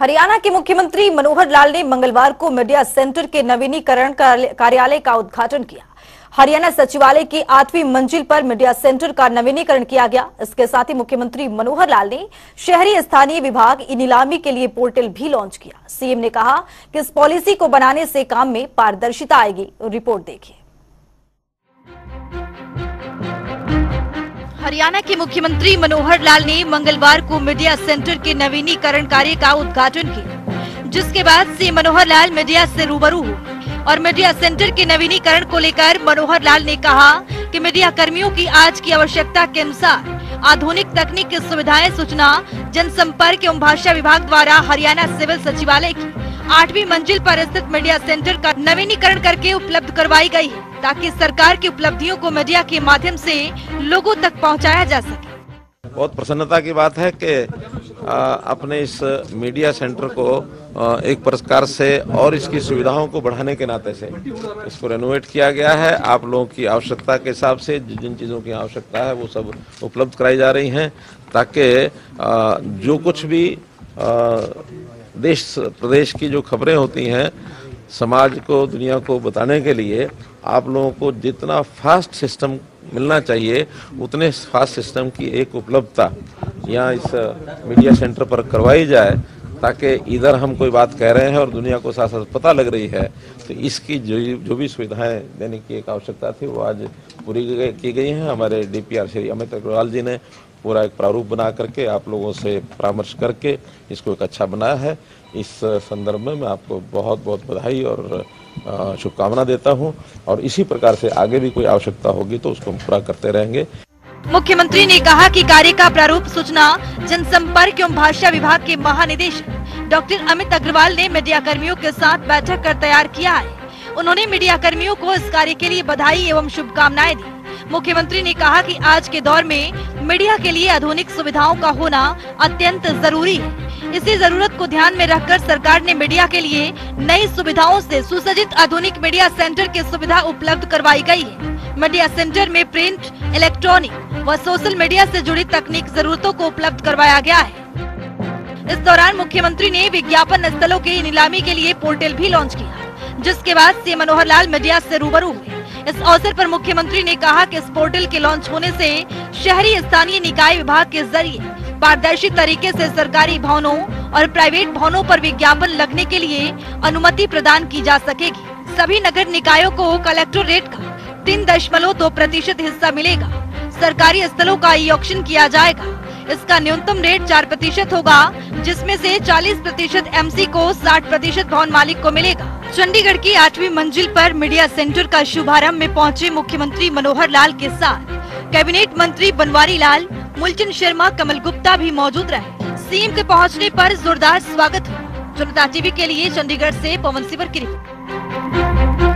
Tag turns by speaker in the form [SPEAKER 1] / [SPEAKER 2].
[SPEAKER 1] हरियाणा के मुख्यमंत्री मनोहर लाल ने मंगलवार को मीडिया सेंटर के नवीनीकरण कार्यालय का उद्घाटन किया। हरियाणा सचिवालय की आठवीं मंजिल पर मीडिया सेंटर का नवीनीकरण किया गया। इसके साथ ही मुख्यमंत्री मनोहर लाल ने शहरी स्थानीय विभाग ई नीलामी के लिए पोर्टल भी लॉन्च किया। सीएम ने कहा कि इस पॉलिसी को बनाने से काम में पारदर्शिता आएगी। रिपोर्ट देखिए हरियाणा के मुख्यमंत्री मनोहर लाल ने मंगलवार को मीडिया सेंटर के नवीनीकरण कार्य का उद्घाटन किया, जिसके बाद सी मनोहर लाल मीडिया से रूबरू हुए और मीडिया सेंटर के नवीनीकरण को लेकर मनोहर लाल ने कहा कि मीडिया कर्मियों की आज की आवश्यकता के अनुसार आधुनिक तकनीक की सुविधाएँ, सूचना, जनसंपर्क एवं भाषा विभाग द्वारा हरियाणा सिविल सचिवालय की आठवीं मंजिल पर स्थित मीडिया सेंटर का नवीनीकरण करके उपलब्ध करवाई गई है ताकि सरकार की उपलब्धियों को मीडिया के माध्यम से लोगों तक पहुँचाया जा सके।
[SPEAKER 2] बहुत प्रसन्नता की बात है कि अपने इस मीडिया सेंटर को एक प्रकार से और इसकी सुविधाओं को बढ़ाने के नाते से इसको रेनोवेट किया गया है। आप लोगों की आवश्यकता के हिसाब से जिन चीज़ों की आवश्यकता है, वो सब उपलब्ध कराई जा रही हैं, ताकि जो कुछ भी देश, प्रदेश की जो खबरें होती हैं, समाज को, दुनिया को बताने के लिए आप लोगों को जितना फास्ट सिस्टम मिलना चाहिए, उतने फास्ट सिस्टम की एक उपलब्धता यहाँ इस मीडिया सेंटर पर करवाई जाए, ताकि इधर हम कोई बात कह रहे हैं और दुनिया को साथ साथ पता लग रही है तो इसकी जो जो भी सुविधाएँ देने की एक आवश्यकता थी, वो आज पूरी की गई हैं। हमारे डीपीआर श्री अमित अग्रवाल जी ने पूरा एक प्रारूप बना करके आप लोगों से परामर्श करके इसको एक अच्छा बनाया है। इस संदर्भ में मैं आपको बहुत बहुत बधाई और शुभकामना देता हूँ। और इसी प्रकार से आगे भी कोई आवश्यकता होगी तो उसको पूरा करते रहेंगे।
[SPEAKER 1] मुख्यमंत्री ने कहा कि कार्य का प्रारूप सूचना, जनसंपर्क एवं भाषा विभाग के महानिदेशक डॉक्टर अमित अग्रवाल ने मीडिया कर्मियों के साथ बैठक कर तैयार किया है। उन्होंने मीडिया कर्मियों को इस कार्य के लिए बधाई एवं शुभकामनाएँ दी। मुख्यमंत्री ने कहा कि आज के दौर में मीडिया के लिए आधुनिक सुविधाओं का होना अत्यंत ज़रूरी है। इसी ज़रूरत को ध्यान में रखकर सरकार ने मीडिया के लिए नई सुविधाओं से सुसज्जित आधुनिक मीडिया सेंटर की सुविधा उपलब्ध करवाई गई है। मीडिया सेंटर में प्रिंट, इलेक्ट्रॉनिक व सोशल मीडिया से जुड़ी तकनीक जरूरतों को उपलब्ध करवाया गया है। इस दौरान मुख्यमंत्री ने विज्ञापन स्थलों की नीलामी के लिए पोर्टल भी लॉन्च किया। जिसके बाद सीएम मनोहर लाल मीडिया से रूबरू हुए। इस अवसर पर मुख्यमंत्री ने कहा कि इस पोर्टल के लॉन्च होने से शहरी स्थानीय निकाय विभाग के ज़रिए पारदर्शी तरीके से सरकारी भवनों और प्राइवेट भवनों पर विज्ञापन लगने के लिए अनुमति प्रदान की जा सकेगी। सभी नगर निकायों को कलेक्टोरेट का तीन दशमलव दो प्रतिशत हिस्सा मिलेगा। सरकारी स्थलों का ई ऑक्शन किया जाएगा। इसका न्यूनतम रेट चार प्रतिशत होगा, जिसमें से 40 प्रतिशत एमसी को 60 प्रतिशत भवन मालिक को मिलेगा। चंडीगढ़ की आठवीं मंजिल पर मीडिया सेंटर का शुभारंभ में पहुँचे मुख्यमंत्री मनोहर लाल के साथ। कैबिनेट मंत्री बनवारी लाल मुलचंद शर्मा, कमल गुप्ता भी मौजूद रहे। सीएम के पहुँचने आरोप जोरदार स्वागत जनता टीवी के लिए चंडीगढ़ ऐसी पवन सिवर की रिपोर्ट।